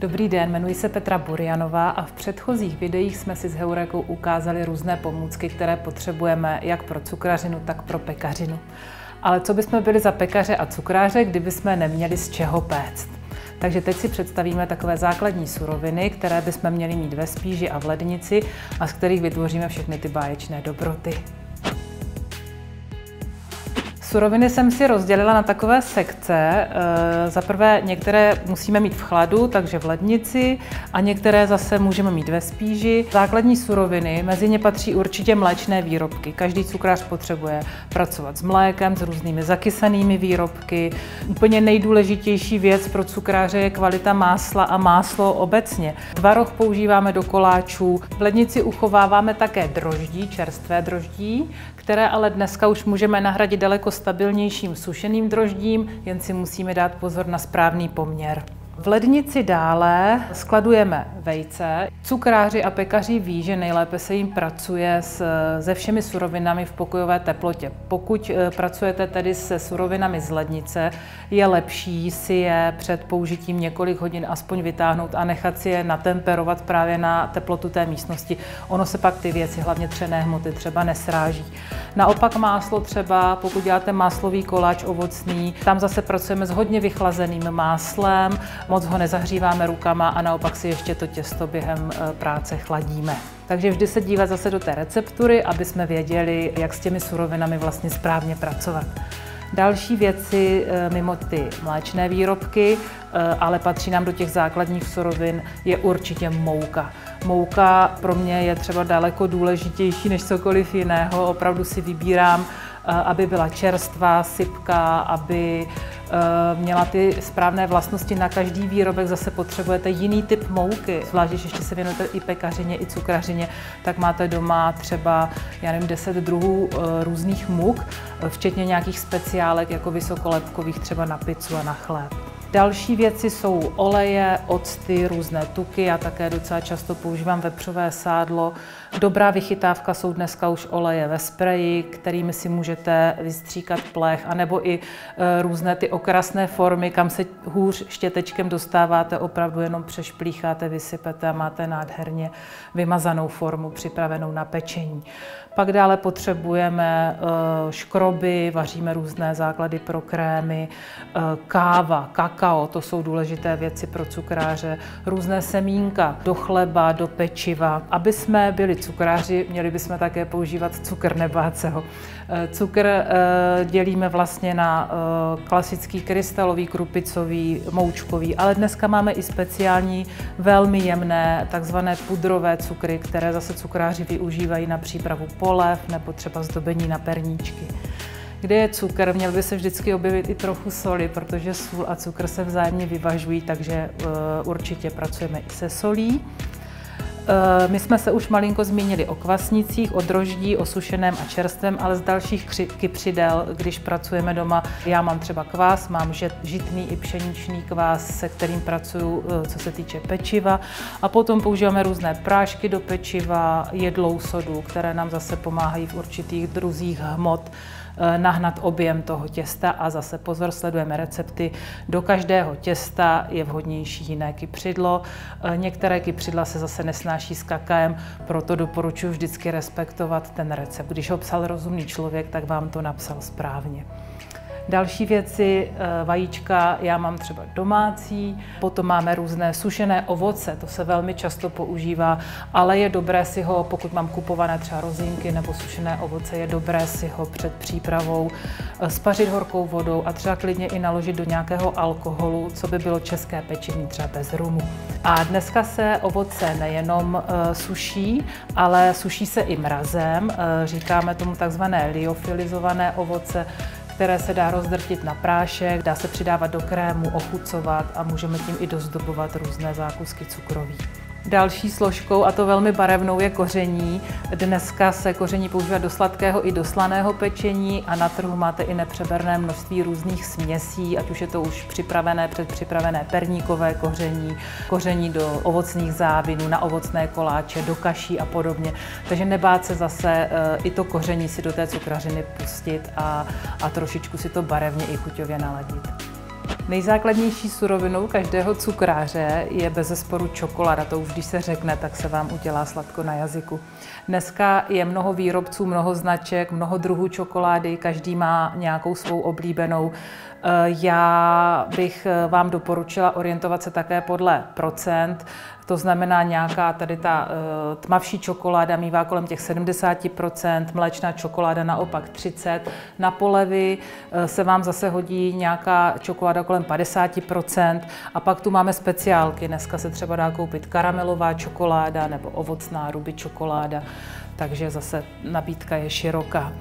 Dobrý den, jmenuji se Petra Burjanová a v předchozích videích jsme si s Heurekou ukázali různé pomůcky, které potřebujeme jak pro cukrařinu, tak pro pekařinu. Ale co bychom byli za pekaře a cukráře, kdyby jsme neměli z čeho péct? Takže teď si představíme takové základní suroviny, které bychom měli mít ve spíži a v lednici a z kterých vytvoříme všechny ty báječné dobroty. Suroviny jsem si rozdělila na takové sekce. Eh, za prvé některé musíme mít v chladu, takže v lednici, a některé zase můžeme mít ve spíži. Základní suroviny, mezi ně patří určitě mléčné výrobky. Každý cukrář potřebuje pracovat s mlékem, s různými zakysanými výrobky. Úplně nejdůležitější věc pro cukráře je kvalita másla a máslo obecně. Tvaroh používáme do koláčů. V lednici uchováváme také droždí, čerstvé droždí, které ale dneska už můžeme nahradit daleko stabilnějším sušeným droždím, jen si musíme dát pozor na správný poměr. V lednici dále skladujeme vejce. Cukráři a pekaři ví, že nejlépe se jim pracuje s, se všemi surovinami v pokojové teplotě. Pokud eh, pracujete tedy se surovinami z lednice, je lepší si je před použitím několik hodin aspoň vytáhnout a nechat si je natemperovat právě na teplotu té místnosti. Ono se pak ty věci, hlavně třené hmoty, třeba nesráží. Naopak máslo třeba, pokud děláte máslový koláč ovocný, tam zase pracujeme s hodně vychlazeným máslem, moc ho nezahříváme rukama a naopak si ještě to těsto během eh, práce chladíme. Takže vždy se dívat zase do té receptury, aby jsme věděli, jak s těmi surovinami vlastně správně pracovat. Další věci eh, mimo ty mléčné výrobky, eh, ale patří nám do těch základních surovin, je určitě mouka. Mouka pro mě je třeba daleko důležitější než cokoliv jiného. Opravdu si vybírám aby byla čerstvá, sypká, aby měla ty správné vlastnosti. Na každý výrobek zase potřebujete jiný typ mouky. Zvlášť, když ještě se věnujete i pekařině, i cukrařině, tak máte doma třeba, já nevím, 10 druhů eh, různých muk, včetně nějakých speciálek, jako vysokolepkových třeba na pizzu a na chléb. Další věci jsou oleje, octy, různé tuky. Já také docela často používám vepřové sádlo. Dobrá vychytávka jsou dneska už oleje ve spreji, kterými si můžete vystříkat plech, anebo i e, různé ty okrasné formy, kam se hůř štětečkem dostáváte, opravdu jenom přešplícháte, vysypete a máte nádherně vymazanou formu připravenou na pečení. Pak dále potřebujeme e, škroby, vaříme různé základy pro krémy, e, káva, kakao, to jsou důležité věci pro cukráře, různé semínka do chleba, do pečiva. Aby jsme byli cukráři, měli bychom také používat cukr nebáceho. Eh, cukr eh, dělíme vlastně na eh, klasický krystalový, krupicový, moučkový, ale dneska máme i speciální, velmi jemné, takzvané pudrové cukry, které zase cukráři využívají na přípravu polev nebo třeba zdobení na perníčky. Kde je cukr, měl by se vždycky objevit i trochu soli, protože sůl a cukr se vzájemně vyvažují, takže určitě pracujeme i se solí. My jsme se už malinko zmínili o kvasnicích, o droždí, o sušeném a čerstvém, ale z dalších kypřidel, když pracujeme doma, já mám třeba kvás, mám žitný i pšeničný kvás, se kterým pracuju, eh, co se týče pečiva. A potom používáme různé prášky do pečiva, jedlou sodu, které nám zase pomáhají v určitých druzích hmot nahnat objem toho těsta a zase pozor, sledujeme recepty. Do každého těsta je vhodnější jiné kypřidlo. Eh, některé kypřidla se zase nesnáší s kakaem, proto doporučuji vždycky respektovat ten recept. Když ho psal rozumný člověk, tak vám to napsal správně. Další věci, eh, vajíčka, já mám třeba domácí, potom máme různé sušené ovoce, to se velmi často používá, ale je dobré si ho, pokud mám kupované třeba rozinky nebo sušené ovoce, je dobré si ho před přípravou eh, spařit horkou vodou a třeba klidně i naložit do nějakého alkoholu, co by bylo české pečení, třeba bez rumu. A dneska se ovoce nejenom uh, suší, ale suší se i mrazem, říkáme tomu takzvané liofilizované ovoce, které se dá rozdrtit na prášek, dá se přidávat do krému, ochucovat a můžeme tím i dozdobovat různé zákusky cukroví. Další složkou, a to velmi barevnou, je koření. Dneska se koření používá do sladkého i do slaného pečení a na trhu máte i nepřeberné množství různých směsí, ať už je to už připravené, předpřipravené perníkové koření, koření do ovocných závinů, na ovocné koláče, do kaší a podobně. Takže nebát se zase eh, i to koření si do té cukrařiny pustit a, a trošičku si to barevně i chuťově naladit. Nejzákladnější surovinou každého cukráře je bezesporu čokoláda. To už když se řekne, tak se vám udělá sladko na jazyku. Dneska je mnoho výrobců, mnoho značek, mnoho druhů čokolády, každý má nějakou svou oblíbenou. Eh, já bych eh, vám doporučila orientovat se také podle procent. To znamená, nějaká tady ta uh, tmavší čokoláda mývá kolem těch 70%, mléčná čokoláda naopak 30%. Na polevy uh, se vám zase hodí nějaká čokoláda kolem 50%. A pak tu máme speciálky. Dneska se třeba dá koupit karamelová čokoláda nebo ovocná ruby čokoláda. Takže zase nabídka je široká.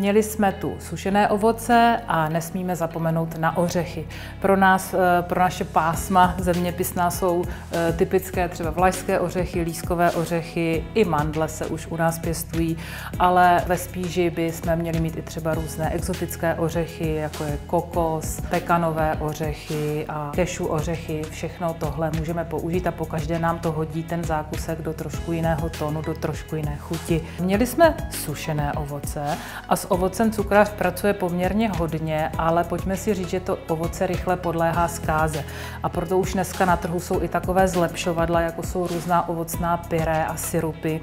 Měli jsme tu sušené ovoce a nesmíme zapomenout na ořechy. Pro nás, eh, pro naše pásma zeměpisná jsou eh, typické třeba vlašské ořechy, lískové ořechy, i mandle se už u nás pěstují, ale ve spíži by jsme měli mít i třeba různé exotické ořechy, jako je kokos, pekanové ořechy a kešu ořechy. Všechno tohle můžeme použít a po každé nám to hodí ten zákusek do trošku jiného tónu, do trošku jiné chuti. Měli jsme sušené ovoce a ovocem cukrář pracuje poměrně hodně, ale pojďme si říct, že to ovoce rychle podléhá zkáze. A proto už dneska na trhu jsou i takové zlepšovadla, jako jsou různá ovocná pyré a syrupy.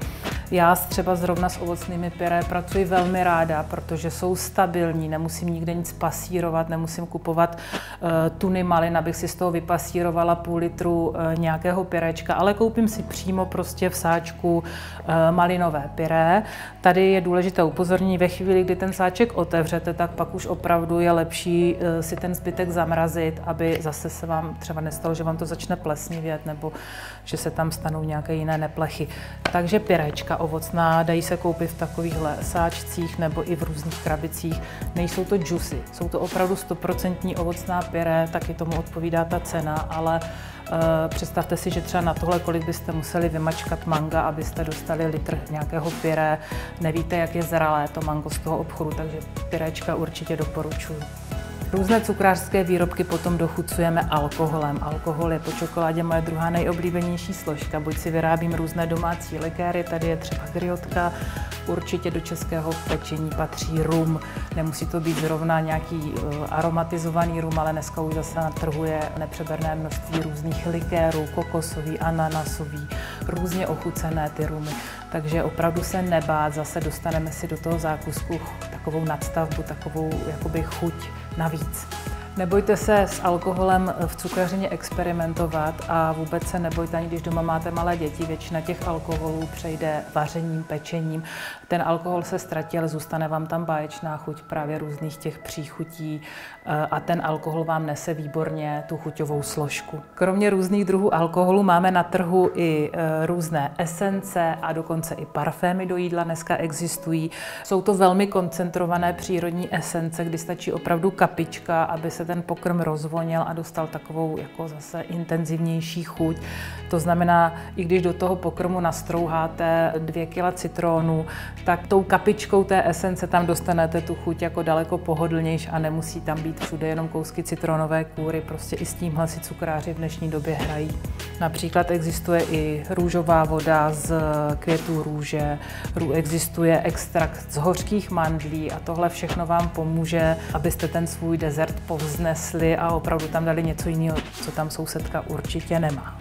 Já třeba zrovna s ovocnými pyré pracuji velmi ráda, protože jsou stabilní, nemusím nikde nic pasírovat, nemusím kupovat uh, tuny malin, abych si z toho vypasírovala půl litru uh, nějakého pyrečka, ale koupím si přímo prostě v sáčku uh, malinové pyré. Tady je důležité upozornění ve chvíli, kdy ten sáček otevřete, tak pak už opravdu je lepší si ten zbytek zamrazit, aby zase se vám třeba nestalo, že vám to začne plesnivět nebo že se tam stanou nějaké jiné neplechy. Takže pyrečka ovocná, dají se koupit v takovýchhle sáčcích nebo i v různých krabicích. Nejsou to džusy, jsou to opravdu stoprocentní ovocná pyré, taky tomu odpovídá ta cena, ale uh, představte si, že třeba na tohle, kolik byste museli vymačkat manga, abyste dostali litr nějakého pyré. Nevíte, jak je zralé to mango z toho obchodu, takže pyréčka určitě doporučuji. Různé cukrářské výrobky potom dochucujeme alkoholem. Alkohol je po čokoládě moje druhá nejoblíbenější složka. Buď si vyrábím různé domácí likéry, tady je třeba griotka, určitě do českého pečení patří rum. Nemusí to být zrovna nějaký uh, aromatizovaný rum, ale dneska už zase na trhu je nepřeberné množství různých likérů, kokosový, ananasový, různě ochucené ty rumy. Takže opravdu se nebát, zase dostaneme si do toho zákusku takovou nadstavbu, takovou jakoby chuť navíc. Nebojte se s alkoholem v cukrařině experimentovat a vůbec se nebojte, ani když doma máte malé děti, většina těch alkoholů přejde vařením, pečením. Ten alkohol se ztratí, ale zůstane vám tam báječná chuť právě různých těch příchutí eh, a ten alkohol vám nese výborně tu chuťovou složku. Kromě různých druhů alkoholu máme na trhu i eh, různé esence a dokonce i parfémy do jídla dneska existují. Jsou to velmi koncentrované přírodní esence, kdy stačí opravdu kapička, aby se ten pokrm rozvonil a dostal takovou jako zase intenzivnější chuť. To znamená, i když do toho pokrmu nastrouháte dvě kila citrónu, tak tou kapičkou té esence tam dostanete tu chuť jako daleko pohodlnější a nemusí tam být všude jenom kousky citronové kůry. Prostě i s tímhle si cukráři v dnešní době hrají. Například existuje i růžová voda z květů růže, existuje extrakt z hořkých mandlí a tohle všechno vám pomůže, abyste ten svůj dezert povznesli vznesli a opravdu tam dali něco jiného, co tam sousedka určitě nemá.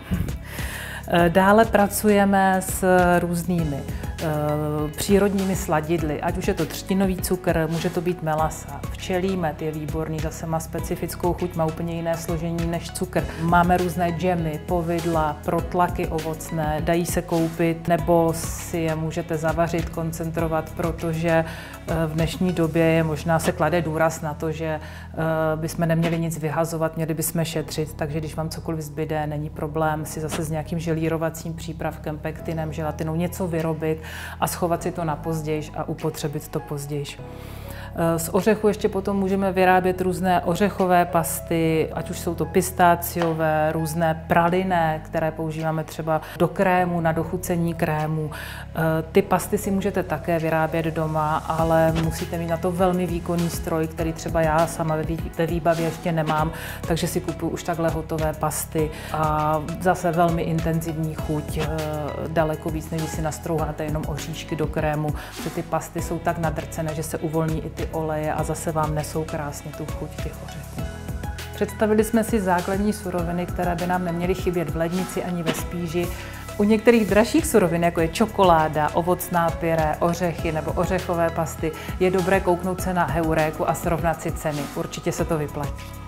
Dále pracujeme s různými Eh, přírodními sladidly, ať už je to třtinový cukr, může to být melasa. Včelí med je výborný, zase má specifickou chuť, má úplně jiné složení než cukr. Máme různé džemy, povidla, protlaky ovocné, dají se koupit, nebo si je můžete zavařit, koncentrovat, protože eh, v dnešní době je možná se klade důraz na to, že eh, bychom neměli nic vyhazovat, měli bychom šetřit, takže když vám cokoliv zbyde, není problém si zase s nějakým želírovacím přípravkem, pektinem, želatinou něco vyrobit a schovat si to na později a upotřebit to později. Z ořechu ještě potom můžeme vyrábět různé ořechové pasty, ať už jsou to pistáciové, různé praliné, které používáme třeba do krému, na dochucení krému. Eh, ty pasty si můžete také vyrábět doma, ale musíte mít na to velmi výkonný stroj, který třeba já sama ve výbavě ještě nemám, takže si kupuju už takhle hotové pasty a zase velmi intenzivní chuť, eh, daleko víc, než si nastrouháte jenom oříšky do krému, protože ty pasty jsou tak nadrcené, že se uvolní i oleje a zase vám nesou krásně tu chuť těch ořechů. Představili jsme si základní suroviny, které by nám neměly chybět v lednici ani ve spíži. U některých dražších surovin, jako je čokoláda, ovocná pyré, ořechy nebo ořechové pasty, je dobré kouknout se na heuréku a srovnat si ceny. Určitě se to vyplatí.